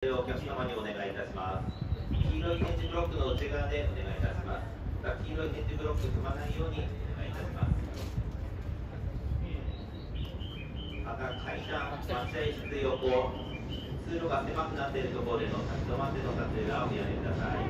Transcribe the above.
お客様にお願いいたします。黄色い点字ブロックの内側でお願いいたします。黄色い点字ブロック踏まないようにお願いいたします。また階段待合室横通路が狭くなっているところでの立ち止まっての撮影はおやめください